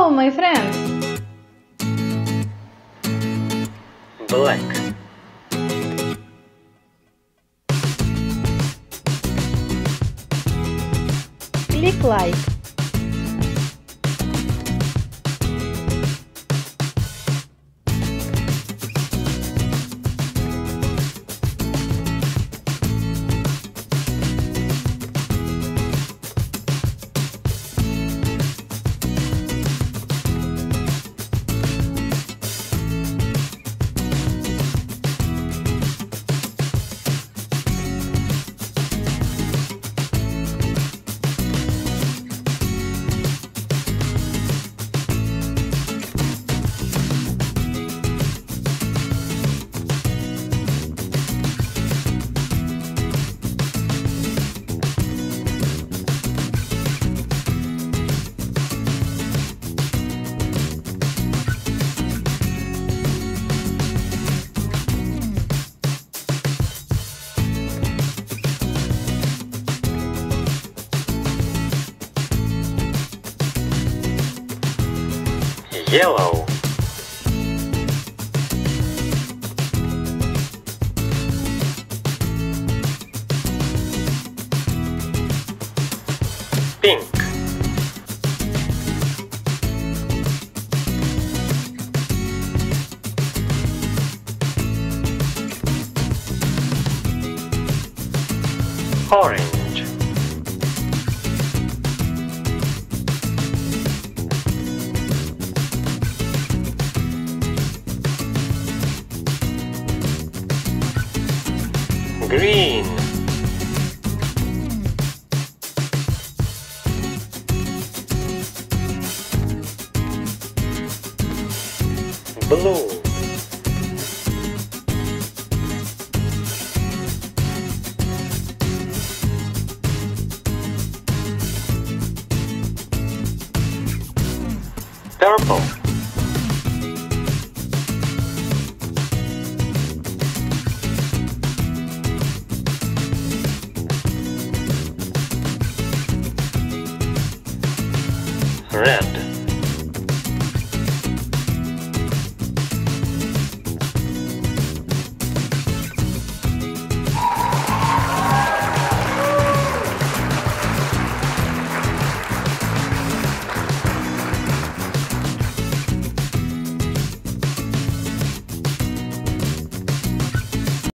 Hello, my friend. black, Click like. Yellow, pink, orange, green, blue, purple, red,